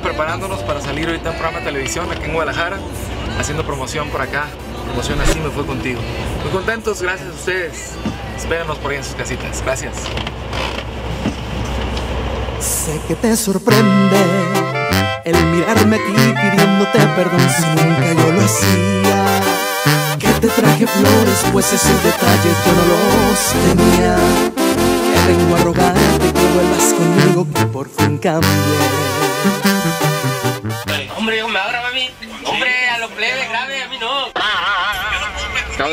Preparándonos para salir ahorita un programa televisión aquí en Guadalajara, haciendo promoción por acá. Promoción así me fue contigo. Muy contentos, gracias a ustedes. Espéranos por ahí en sus casitas. Gracias. Sé que te sorprende el mirarme aquí pidiéndote perdón si nunca yo lo hacía. Que te traje flores, pues esos detalles yo no los tenía. Que vengo a rogarte que vuelvas conmigo, que por fin cambié.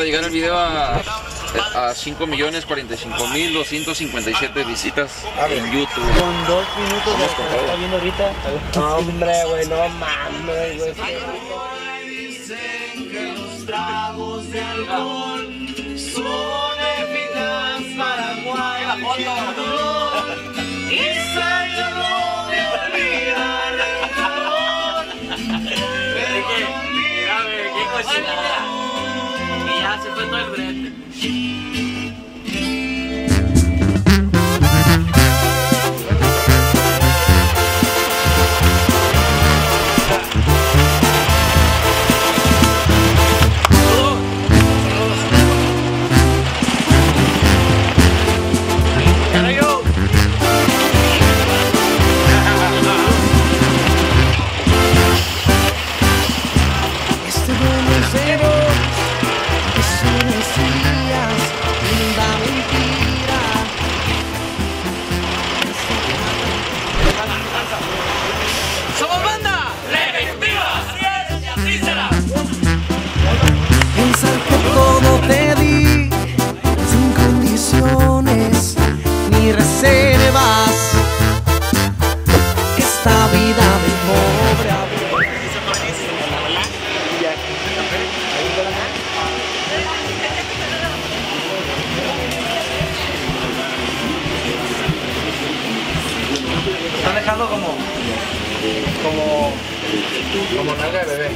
Llegar el video a, a 5 millones 45 mil 257 visitas en YouTube. Con dos minutos de lo que está viendo ahorita. No, hombre, güey, no mames, güey. Y ya Como. como. como nalga de bebé.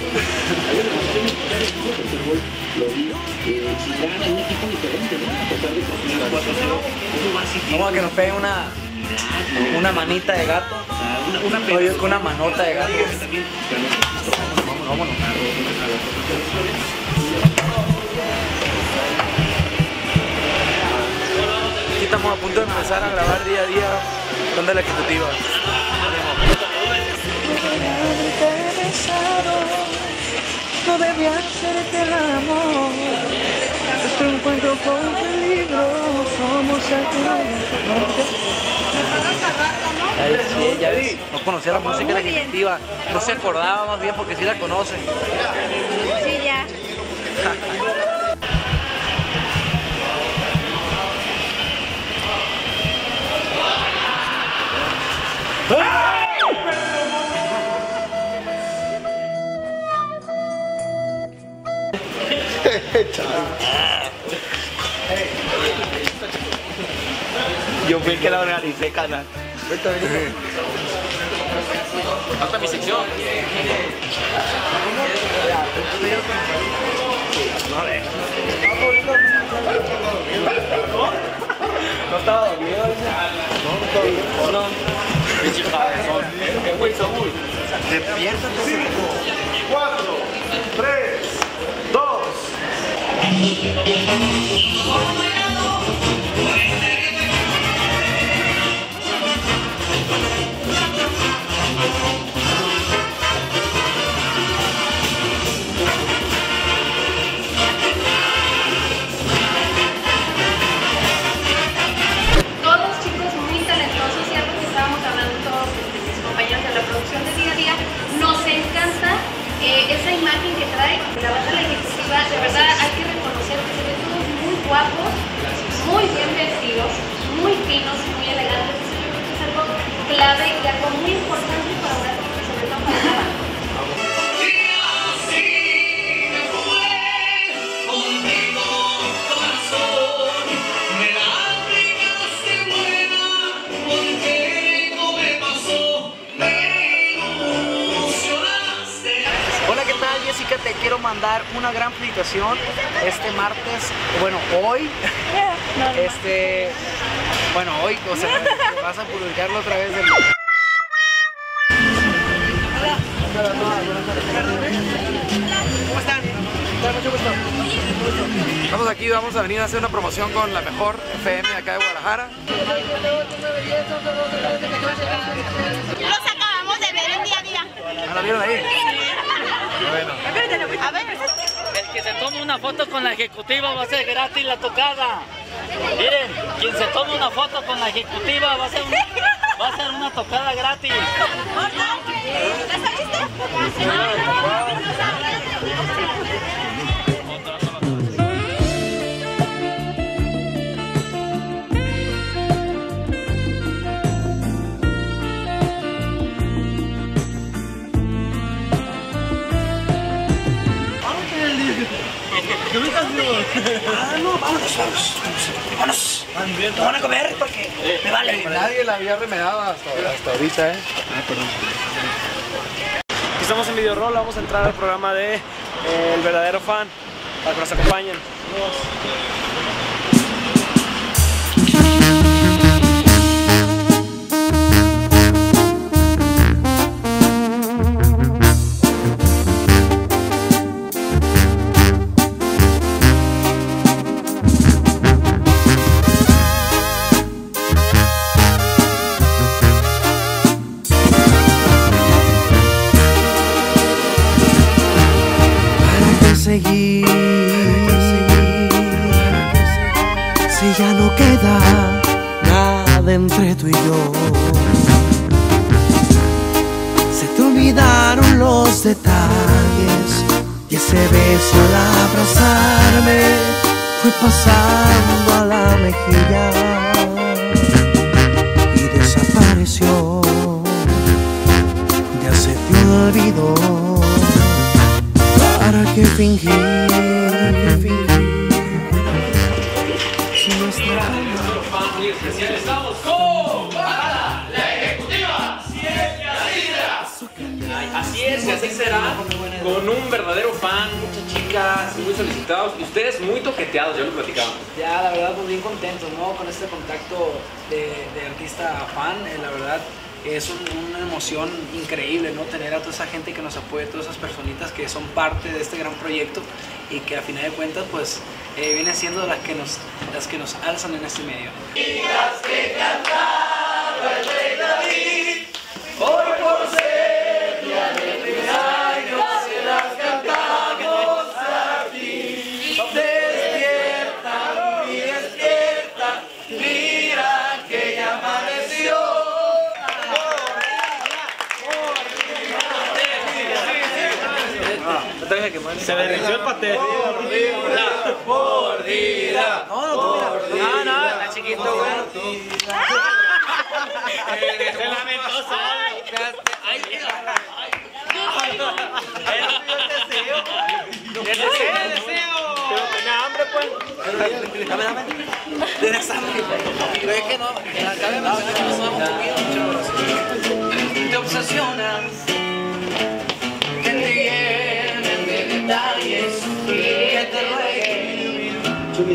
Vamos a que nos peguen una, una manita de gato. Una, Oye, con una manota de gato. Vámonos, vámonos. Aquí estamos a punto de empezar a grabar día a día con la ejecutiva. No debía hacerte el amor. Este encuentro fue un peligro. Somos Ahí sí, ya ves, no conocía la música de la ejecutiva. No se acordaba más bien porque sí la conocen. Sí, ya. Yo fui el que la organicé, canal. Falta mi sección. No estaba dormido. No, no. Pinche cabezón. Eh, güey, Saúl. Cuatro, tres. Oh, my God. te quiero mandar una gran felicitación este martes, bueno, hoy, este, bueno, hoy, o sea, vas a publicarlo otra vez del... ¿Cómo están? Estamos aquí, vamos a venir a hacer una promoción con la mejor FM acá de Guadalajara. Los acabamos de ver el día a día. La vieron ahí? Bueno. A ver, El que se tome una foto con la ejecutiva va a ser gratis la tocada. Miren, quien se tome una foto con la ejecutiva va a ser, un- va a ser una tocada gratis. ¿Ya saliste? No van a comer porque me vale. Nadie la había remedado hasta, hasta ahorita, ¿eh? Aquí estamos en Video Roll, vamos a entrar al programa de eh, El verdadero fan para que nos acompañen. ¿Para seguir? Si ya no queda nada entre tú y yo. Se te olvidaron los detalles y ese beso al abrazarme fue pasando a la mejilla y desapareció. Ya se te olvidó. ¿Para qué fingir? Si nuestra Así es, y así será, con un verdadero fan, muchas chicas muy solicitados y ustedes muy toqueteados, ya lo platicamos. Ya, la verdad, pues bien contentos, ¿no? Con este contacto de, de artista fan, eh, la verdad, es un- una emoción increíble, ¿no? Tener a toda esa gente que nos apoya, todas esas personitas que son parte de este gran proyecto y que a final de cuentas, pues, eh, vienen siendo las que, nos, las que nos alzan en este medio. Se derritió el paté. No, no, tú mira. No, no, está chiquito, güey. Se lamentó solo. El deseo, el deseo. Pero tenía hambre, pues. Dame, dame. Tienes hambre. Pero es que no,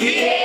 Yeah!